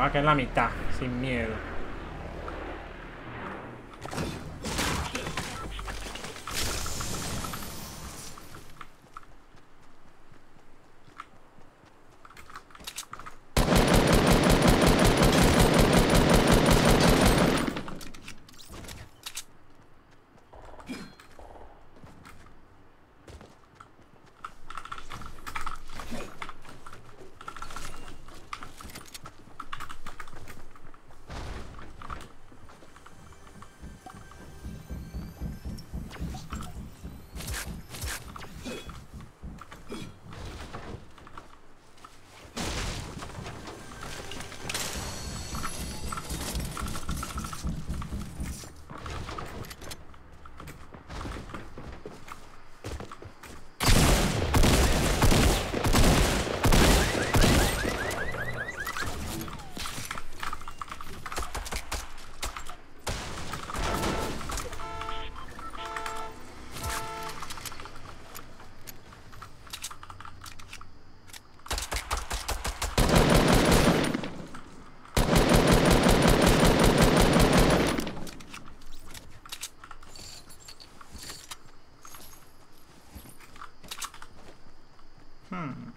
Va a la mitad, sin miedo. Hmm.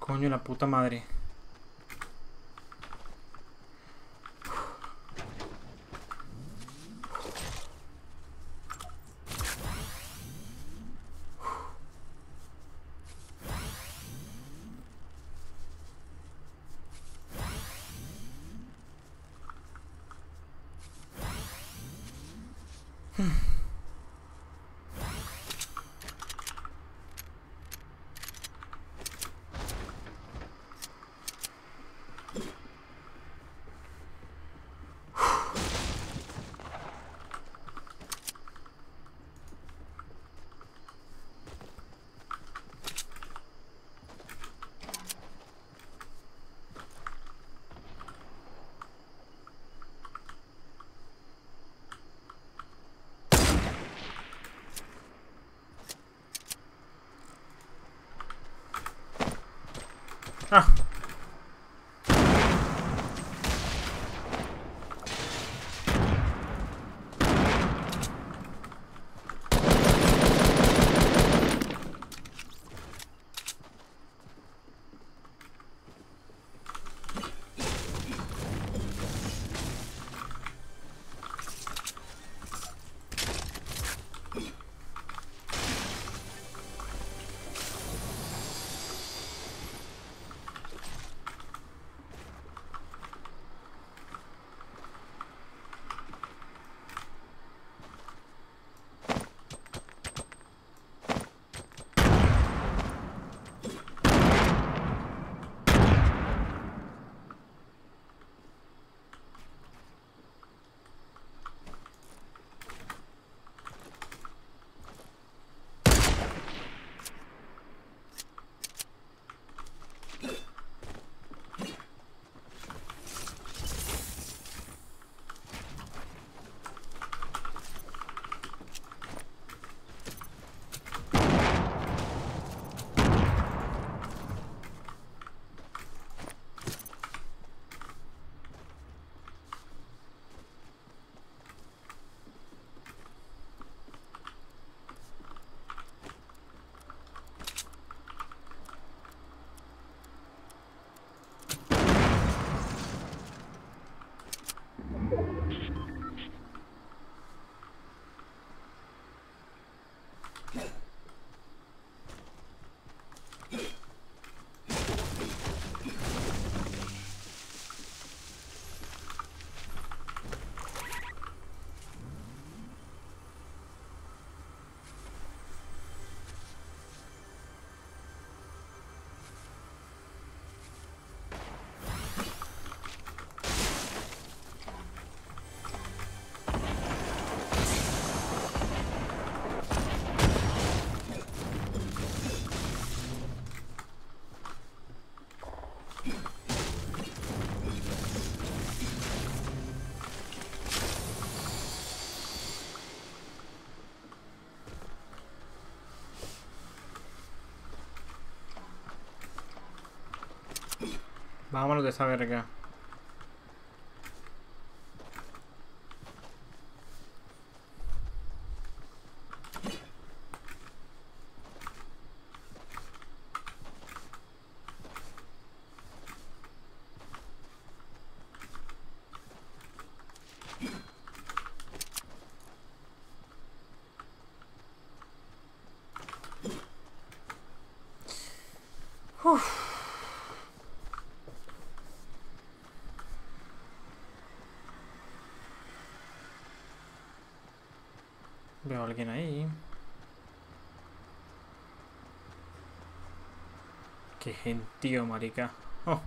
Coño, la puta madre. Hmm. Vámonos de esa verga. Veo a alguien ahí. Qué gentío, marica. Oh.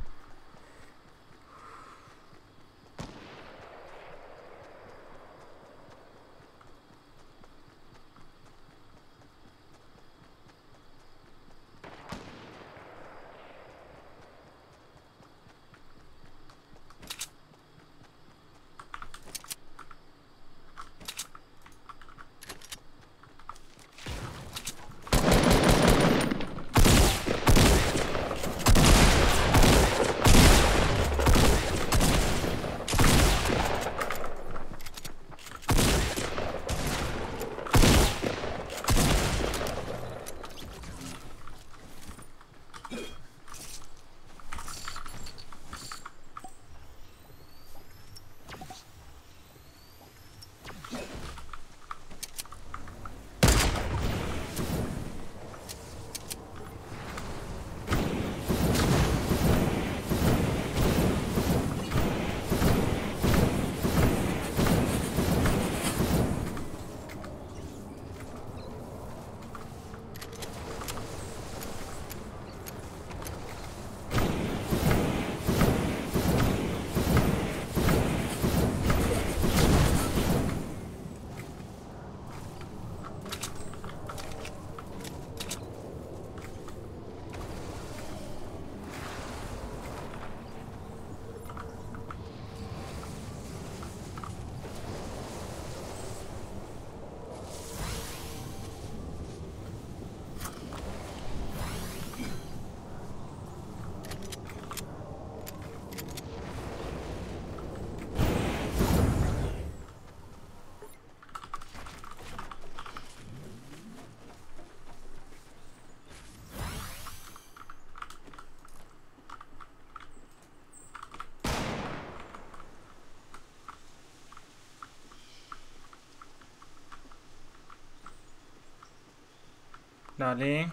Dale.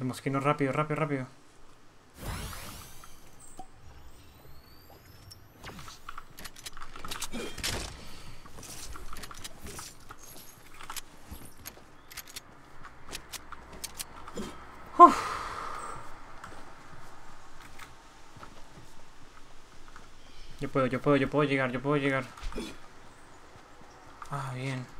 El mosquino rápido, rápido, rápido. Puedo, yo puedo, yo puedo llegar, yo puedo llegar. Ah, bien.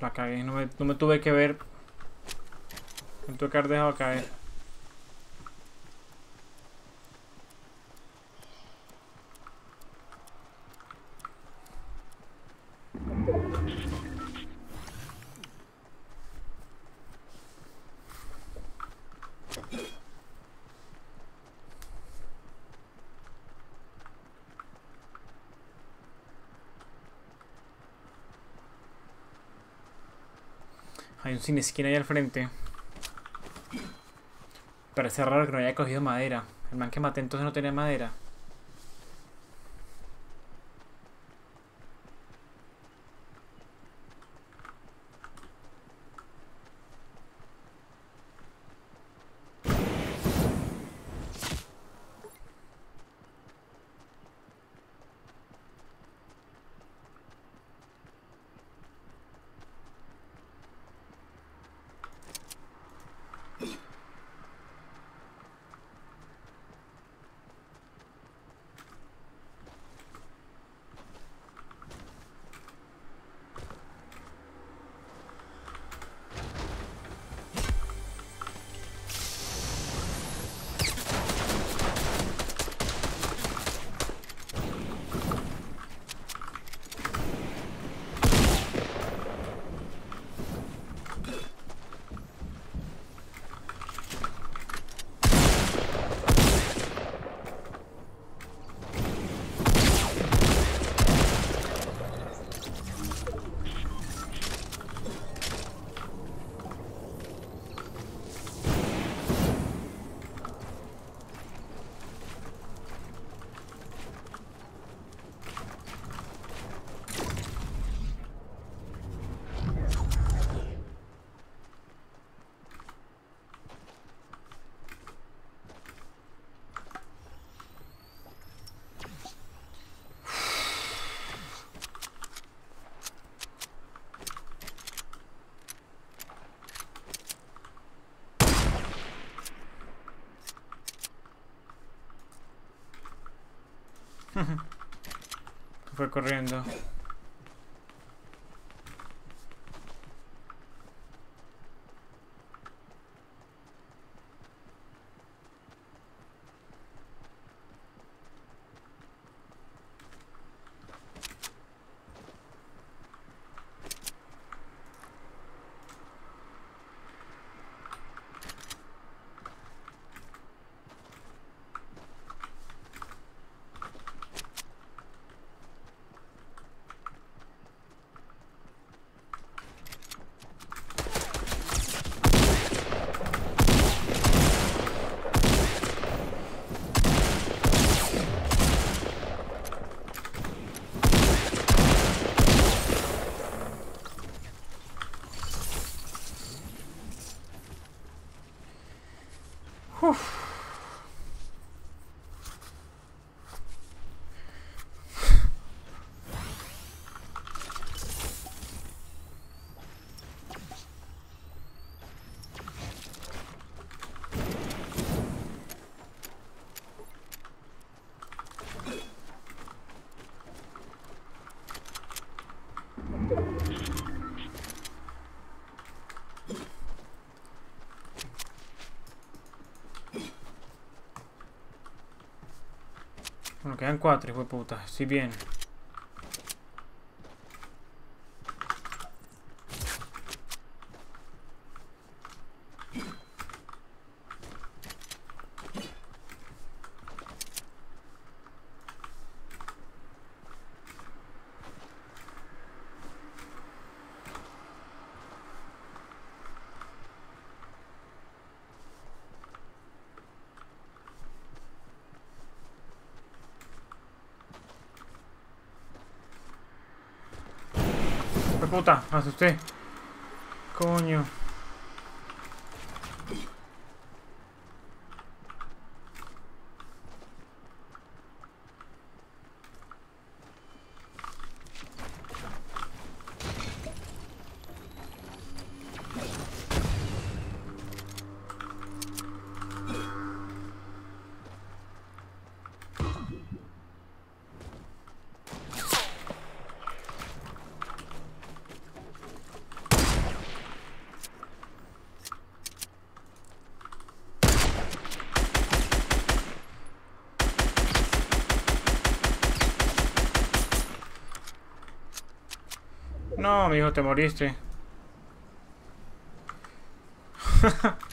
La cagué, no me, no me tuve que ver. Me tuve que haber dejado caer. Cine esquina ahí al frente. Parece raro que no haya cogido madera. El man que maté entonces no tenía madera. Fue corriendo. Whew. Bueno, quedan cuatro, hijo de puta. Sí, bien. ¡Qué asusté. Coño. No, mi hijo, te moriste.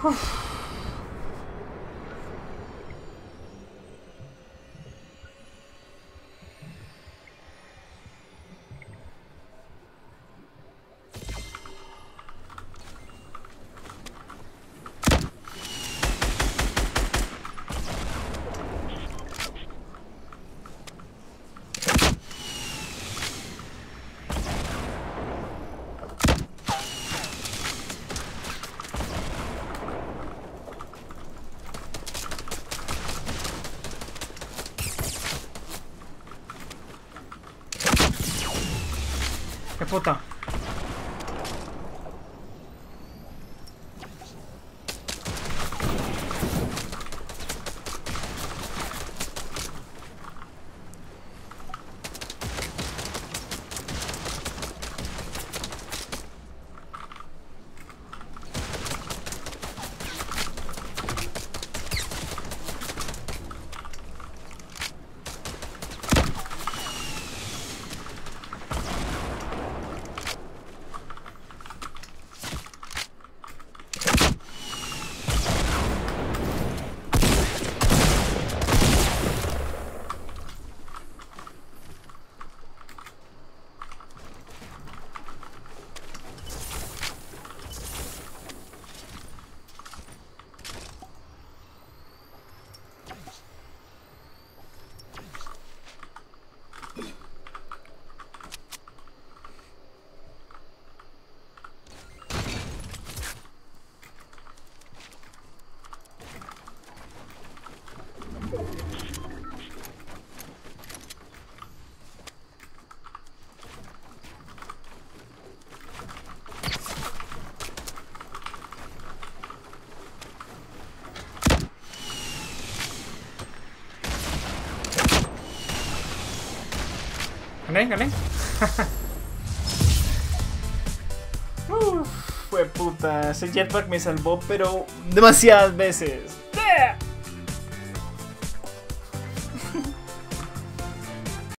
¡Qué puta! Gané, gané. Uf, fue puta. Ese jetpack me salvó, pero demasiadas veces.